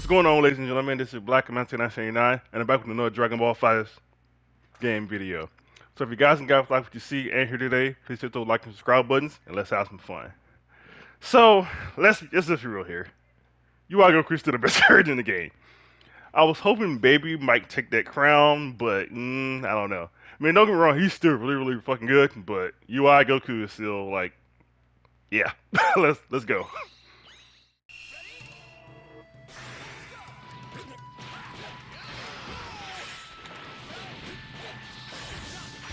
What's going on, ladies and gentlemen? This is Black Mountain 979, and I'm back with another Dragon Ball FighterZ game video. So if you guys and guys like what you see and hear today, please hit those like and subscribe buttons, and let's have some fun. So let's let's just be real here. UI Goku still the best character in the game. I was hoping Baby might take that crown, but mm, I don't know. I mean, don't get me wrong, he's still really, really fucking good, but UI Goku is still like, yeah. let's let's go.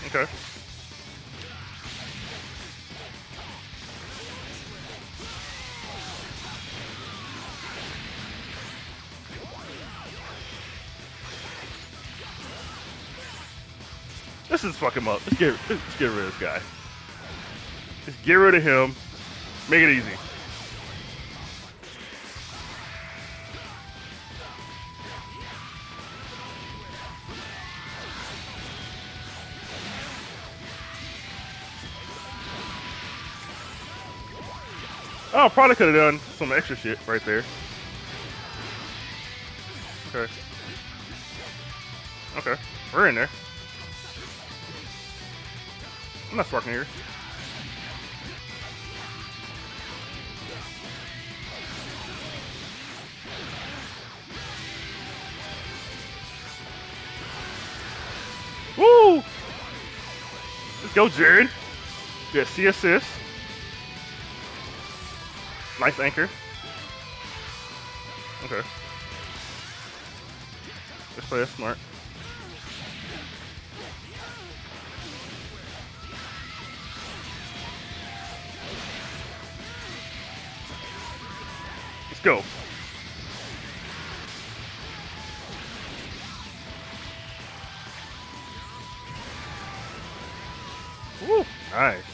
Okay. Let's just fuck him up. Let's get let's get rid of this guy. Just get rid of him. Make it easy. Oh, probably could have done some extra shit right there. Okay. Okay. We're in there. I'm not sparking here. Woo! Let's go, Jiren. Good C assist. Nice anchor. Okay. Let's play it smart. Let's go. Woo, nice.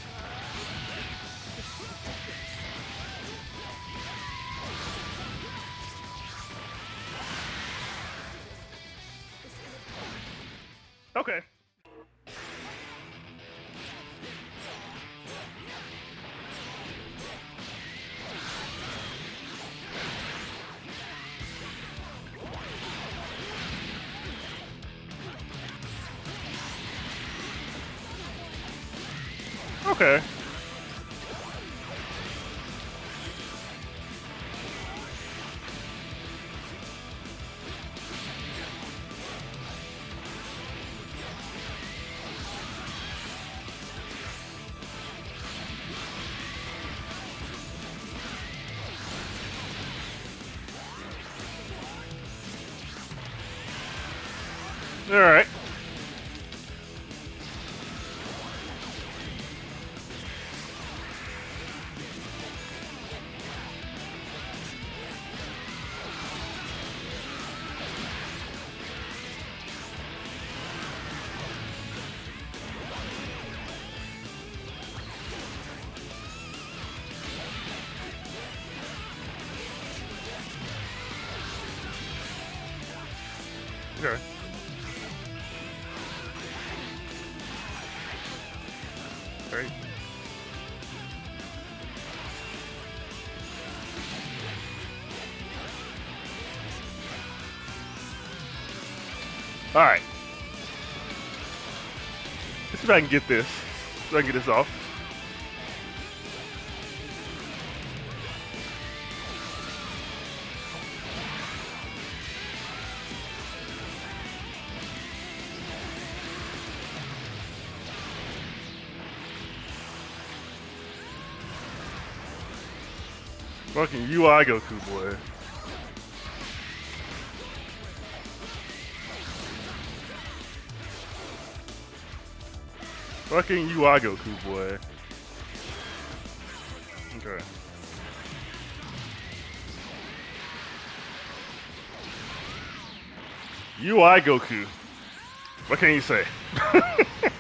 Okay. Okay. All right. Okay. Great. All right. Let's see if I can get this. So I can get this off. Fucking UI Goku boy. Fucking UI Goku boy. Okay. UI Goku. What can you say?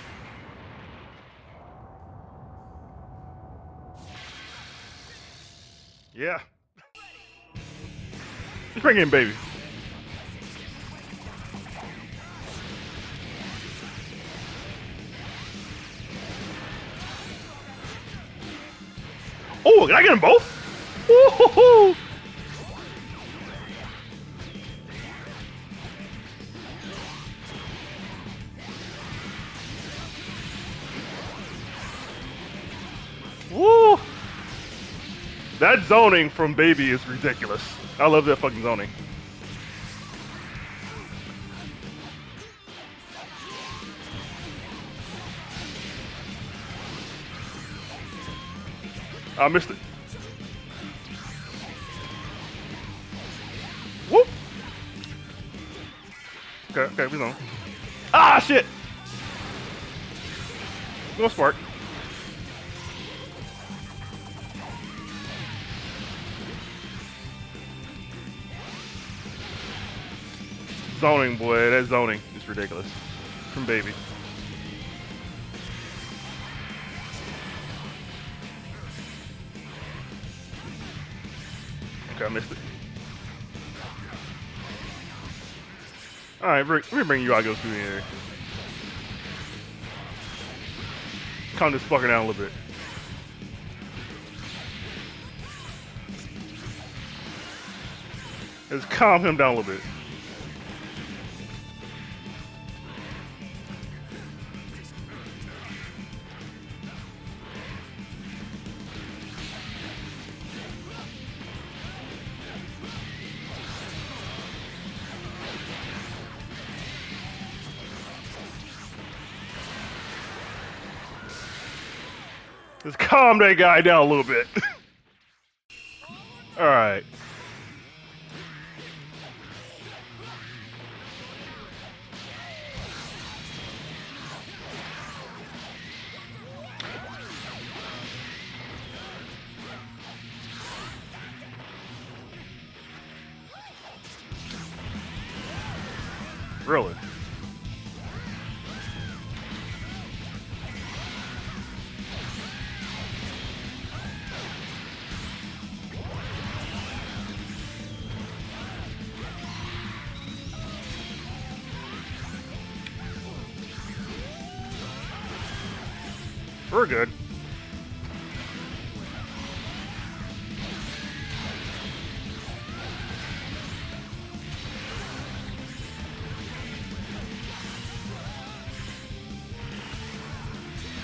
bring in baby. Oh, can I get them both? Woo-hoo-hoo. That zoning from Baby is ridiculous. I love that fucking zoning. I missed it. Whoop! Okay, okay, we on. Ah, shit! Go Spark. Zoning, boy, that zoning is ridiculous. From Baby. Okay, I missed it. Alright, let me bring you out go through here. Calm this fucker down a little bit. Let's calm him down a little bit. Let's calm that guy down a little bit. Alright. Really? We're good.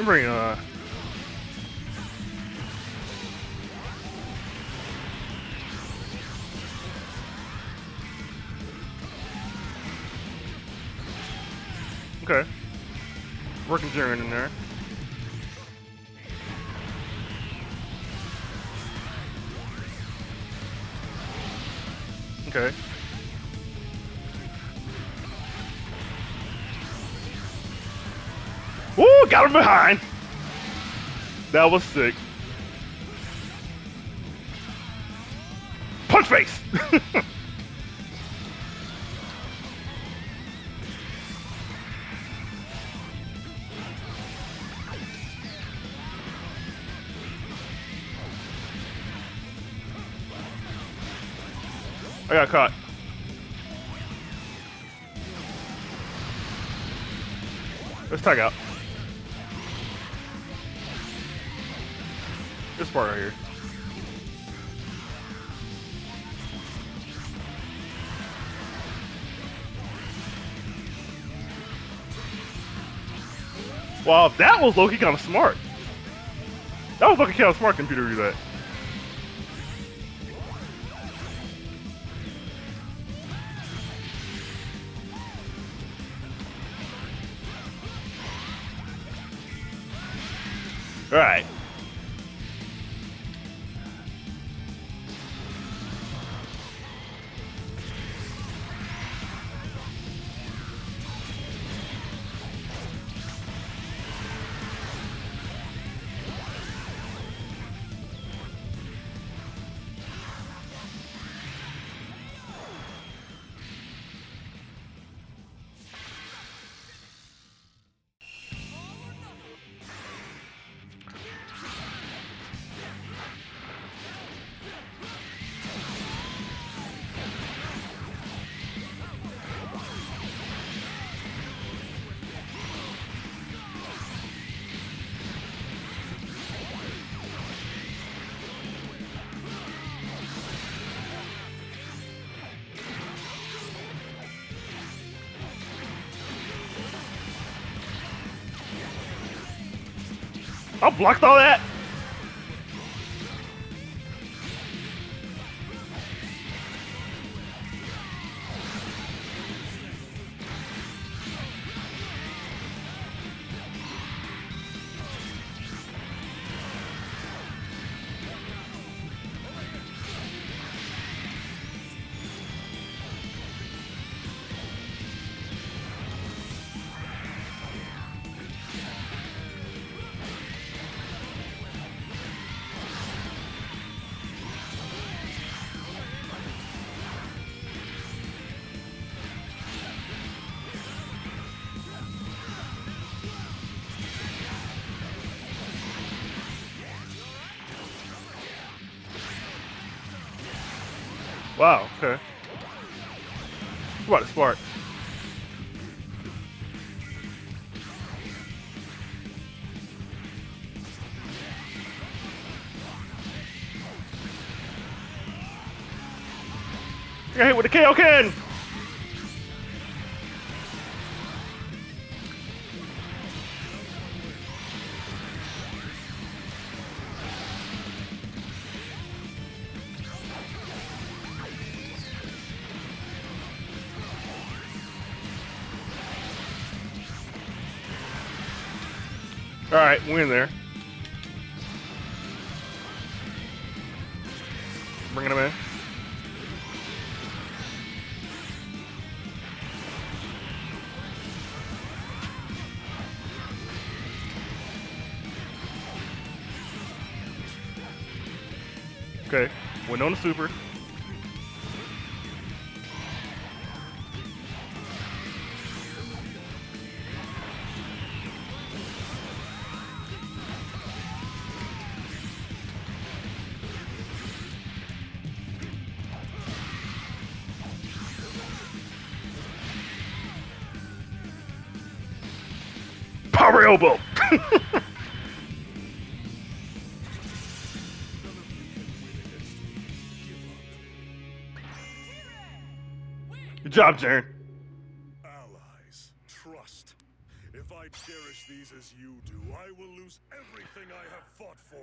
Bring uh Okay. Working Jiren in there. Okay. Woo! Got him behind! That was sick. Punch face! I got caught. Let's tag out. This part right here. Wow, that was Loki kind of smart. That was Loki kind of smart computer to do that. Alright. I blocked all that. Wow, okay. What a spark. Got hit with the Kaioken! Alright, we're in there. Bringing him in. Okay, went on the super. Power elbow. Good job, Jiren. Allies, trust. If I cherish these as you do, I will lose everything I have fought for.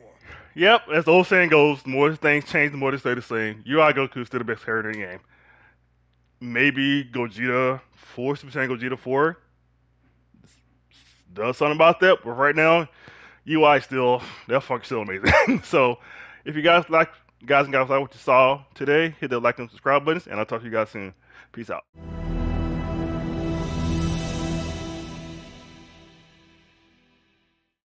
Yep, as the old saying goes, the more things change, the more they stay the same. UI Goku's still the best character in the game. Maybe Gogeta 4, Super Saiyan Gogeta 4 does something about that, but right now, UI still, that fuck still amazing. so, if you guys like, guys and guys like what you saw today, hit the like and subscribe buttons, and I'll talk to you guys soon. Peace out.